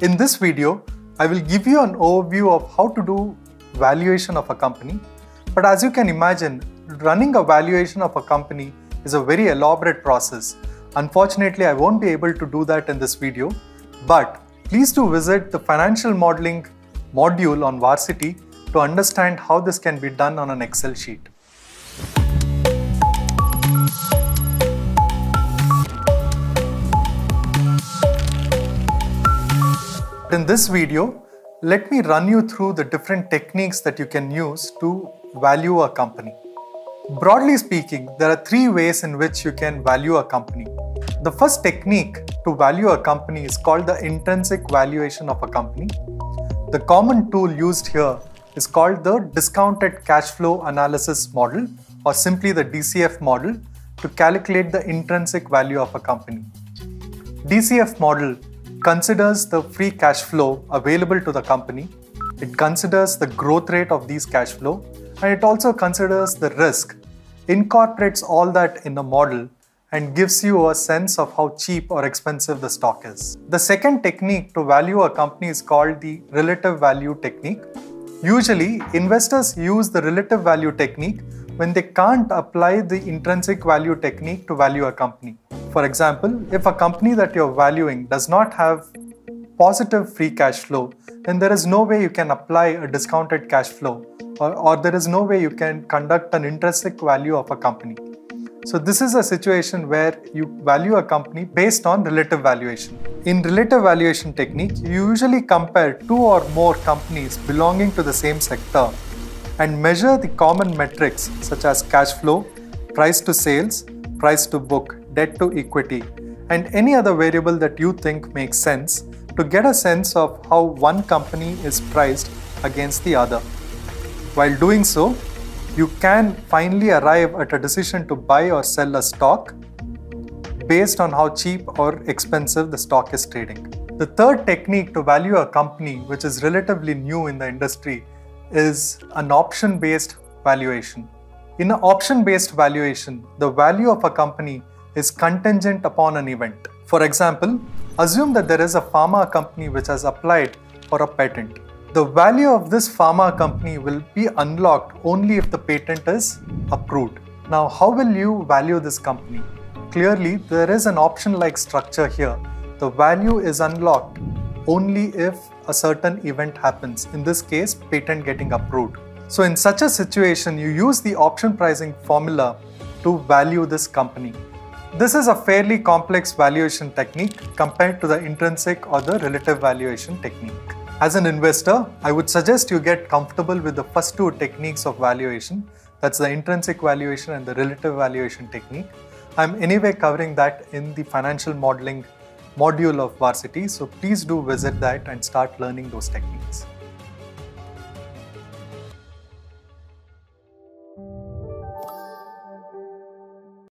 In this video, I will give you an overview of how to do valuation of a company. But as you can imagine, running a valuation of a company is a very elaborate process. Unfortunately, I won't be able to do that in this video, but please do visit the financial modeling module on Varsity to understand how this can be done on an Excel sheet. In this video, let me run you through the different techniques that you can use to value a company. Broadly speaking, there are three ways in which you can value a company. The first technique to value a company is called the intrinsic valuation of a company. The common tool used here is called the discounted cash flow analysis model or simply the DCF model to calculate the intrinsic value of a company. DCF model considers the free cash flow available to the company. It considers the growth rate of these cash flow and it also considers the risk, incorporates all that in a model and gives you a sense of how cheap or expensive the stock is. The second technique to value a company is called the relative value technique. Usually, investors use the relative value technique when they can't apply the intrinsic value technique to value a company. For example, if a company that you're valuing does not have positive free cash flow, then there is no way you can apply a discounted cash flow or, or there is no way you can conduct an intrinsic value of a company. So this is a situation where you value a company based on relative valuation. In relative valuation technique, you usually compare two or more companies belonging to the same sector and measure the common metrics such as cash flow, price to sales, price to book, debt to equity, and any other variable that you think makes sense to get a sense of how one company is priced against the other. While doing so, you can finally arrive at a decision to buy or sell a stock based on how cheap or expensive the stock is trading. The third technique to value a company, which is relatively new in the industry, is an option based valuation. In an option based valuation, the value of a company is contingent upon an event. For example, assume that there is a pharma company which has applied for a patent. The value of this pharma company will be unlocked only if the patent is approved. Now, how will you value this company? Clearly, there is an option like structure here. The value is unlocked only if a certain event happens, in this case, patent getting approved. So, in such a situation, you use the option pricing formula to value this company. This is a fairly complex valuation technique compared to the intrinsic or the relative valuation technique. As an investor, I would suggest you get comfortable with the first two techniques of valuation that's the intrinsic valuation and the relative valuation technique. I'm anyway covering that in the financial modeling module of Varsity. So please do visit that and start learning those techniques.